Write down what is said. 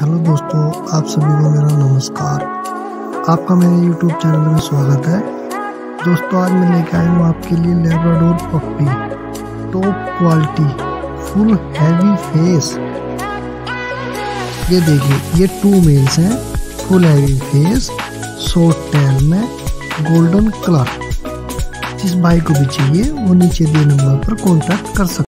Hello दोस्तों, आप सभी को मेरा नमस्कार। आपका मेरे यूट्यूब चैनल में स्वागत है। दोस्तों, आज मैं लेके आया हूँ आपके लिए Labrador puppy top quality full heavy face ये देखिए, ये टू मेल्स हैं full heavy face short tail में गोल्डन कलर जिस भाई को भी चाहिए, वो नीचे दिए नंबर पर कॉन्टैक्ट कर सकते